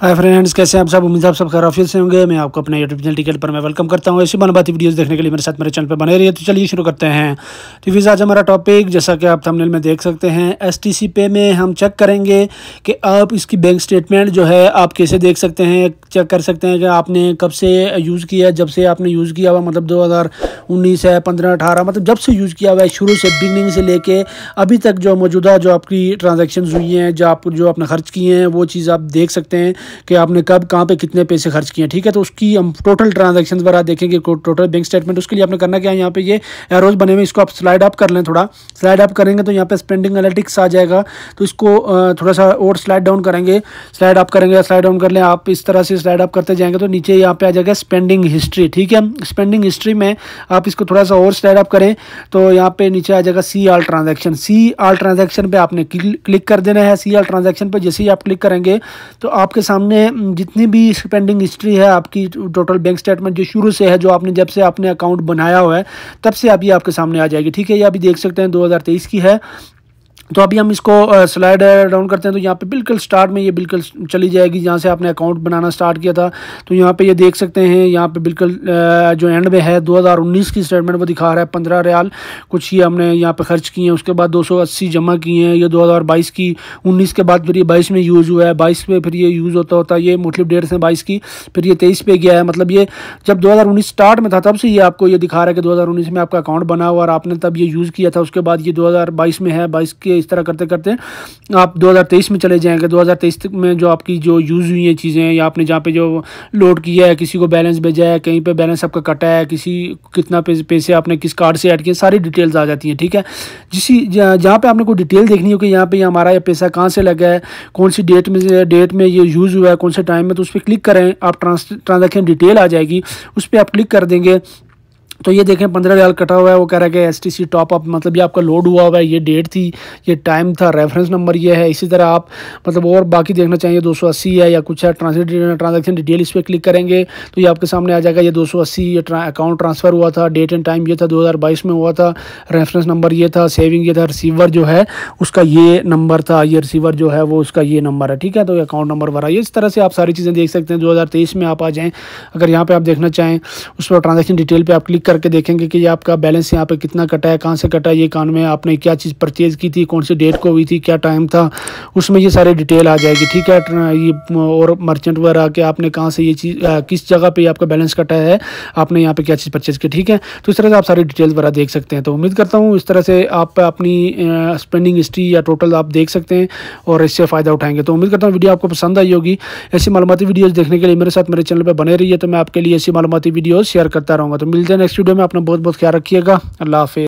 Hi friends कैसे हैं आप सब? उम्मीद आप सब खराफियत से होंगे। मैं आपको अपने यूट्यूब चैनल टिकट पर मैं वेलकम करता हूँ। ऐसी मनबाती वीडियोस देखने के लिए मेरे साथ मेरे चैनल पर बने रहिए। तो चलिए शुरू करते हैं। तो फिर आज हमारा टॉपिक जैसा कि आप थंबनेल में देख सकते हैं एसटीसी पे में हम चेक करेंगे कि आप इसकी बैंक स्टेटमेंट जो है, आप कैसे देख सकते हैं चेक कर सकते हैं कि आपने कब से यूज़ किया, जब से आपने यूज़ किया हुआ मतलब दो है, पंद्रह अठारह मतलब जब से यूज़ किया हुआ है, शुरू से बिगनिंग से लेके अभी तक जो मौजूदा जो आपकी ट्रांजेक्शन हुई हैं, जो आप, जो आपने खर्च किए हैं, वो चीज़ आप देख सकते हैं। कि आपने कब, कहाँ पे कितने पैसे खर्च किए ठीक है? तो उसकी हम टोटल ट्रांजेक्शन वगैरह देखेंगे टोटल बैंक स्टेटमेंट उसके लिए आपने करना क्या है? यहाँ पे ये एरोज बने हुए इसको आप स्लाइड अप कर लें थोड़ा। स्लाइड अप करेंगे तो यहाँ पे स्पेंडिंग एनालिटिक्स आ जाएगा। तो इसको थोड़ा सा और स्लाइड डाउन करेंगे। स्लाइड अप करेंगे स्लाइड डाउन कर लें। आप इस तरह से स्लाइड अप करते जाएँगे तो नीचे यहाँ पे आ जाएगा स्पेंडिंग हिस्ट्री ठीक है? स्पेंडिंग हिस्ट्री में आप इसको थोड़ा सा और स्लाइड अप करें तो यहाँ पे नीचे आ जाएगा सी आल ट्रांजेक्शन सी आल ट्रांजेक्शन पे आपने क्लिक कर देना है। सी आल ट्रांजेक्शन पे जैसे ही आप क्लिक करेंगे तो आपके सामने जितनी भी स्पेंडिंग हिस्ट्री है, आपकी टोटल बैंक स्टेटमेंट जो शुरू से है, जो आपने जब से आपने अकाउंट बनाया हुआ है, तब से अभी आपके सामने आ जाएगी। ठीक है, ये अभी देख सकते हैं 2023 की है। तो अभी हम इसको स्लाइड डाउन करते हैं तो यहाँ पे बिल्कुल स्टार्ट में ये बिल्कुल चली जाएगी, जहाँ से आपने अकाउंट बनाना स्टार्ट किया था। तो यहाँ पे ये देख सकते हैं, यहाँ पे बिल्कुल जो एंड में है 2019 की स्टेटमेंट वो दिखा रहा है, पंद्रह रियाल। कुछ ये हमने यहाँ पे खर्च किए हैं, उसके बाद 280 जमा किए हैं, ये 2022 की 19 के बाद फिर ये बाईस में यूज़ हुआ है। बाईस में फिर ये यूज़ होता होता ये मुख्तलिफ़ डेट्स हैं बाईस की, फिर ये तेईस पे गया है। मतलब ये जब दो हज़ार उन्नीस स्टार्ट में था, तब से ये आपको ये दिखा रहा है कि दो हज़ार उन्नीस में आपका अकाउंट बना हुआ और आपने तब ये यूज़ किया था, उसके बाद ये दो हज़ार बाईस में है, बाईस के इस तरह करते करते आप 2023 में चले जाएँगे। 2023 में जो आपकी जो यूज़ हुई हैं चीज़ें, या आपने जहाँ पे जो लोड किया है, किसी को बैलेंस भेजा है, कहीं पे बैलेंस आपका कटा है, किसी कितना पैसे आपने किस कार्ड से ऐड किए, सारी डिटेल्स आ जाती हैं, ठीक है? जिसी, जहाँ पे आपने कोई डिटेल देखनी हो कि यहाँ पे हमारा ये पैसा कहाँ से लगा है, कौन सी डेट में डेट में ये यूज़ हुआ है, कौन से टाइम में तो उस पर क्लिक करें, आप ट्रांजेक्शन डिटेल आ जाएगी, उस पर आप क्लिक कर देंगे तो ये देखें, पंद्रह रियाल कटा हुआ है, वो कह रहा है कि S T C top up मतलब ये आपका लोड हुआ हुआ है, ये डेट थी, ये टाइम था रेफरेंस नंबर ये है, इसी तरह आप मतलब और बाकी देखना चाहिए दो सौ अस्सी है या कुछ है ट्रांसलेट ट्रांजेक्शन डिटेल इस पर क्लिक करेंगे तो ये आपके सामने आ जाएगा, ये दो सौ अस्सी, ये अकाउंट ट्रांसफ़र हुआ था डेट एंड टाइम ये था, दो हज़ार बाईस में हुआ था रेफरेंस नंबर ये था सेविंग ये था रिसीवर जो है, उसका ये नंबर था, ये रिसीवर जो है, वो उसका ये नंबर है, ठीक है? तो ये अकाउंट नंबर भरा, ये इस तरह से आप सारी चीज़ें देख सकते हैं, दो हज़ार तेईस में आप आ जाएँ, अगर यहाँ पर आप देखना चाहें, उस पर ट्रांजेक्शन डिटेल पर आप क्लिक करके देखेंगे कि आपका बैलेंस यहाँ पे कितना कटा है, कहाँ से कटा है, ये कान में आपने क्या चीज़ परचेज़ की थी, कौन सी डेट को हुई थी, क्या टाइम था, उसमें ये सारी डिटेल आ जाएगी, ठीक है? ये, और मर्चेंट वगैरह के आपने कहाँ से ये चीज़ किस जगह पर आपका बैलेंस कटा है, आपने यहाँ पर क्या चीज़ परचेज़ की, ठीक है? तो इस तरह से आप सारी डिटेल्स वगैरह देख सकते हैं। तो उम्मीद करता हूँ इस तरह से आप अपनी स्पेंडिंग हिस्ट्री या टोटल आप देख सकते हैं और इससे फ़ायदा उठाएँगे। तो उम्मीद करता हूँ वीडियो आपको पसंद आई होगी। ऐसी मालूमती वीडियोज़ देखने के लिए मेरे साथ मेरे चैनल पर बने रही है तो मैं आपके लिए ऐसी मालूमती वीडियोज़ शेयर करता रहूँगा। तो मिलते हैं नेक्स्ट वीडियो में अपना बहुत बहुत ख्याल रखिएगा। अल्लाह हाफि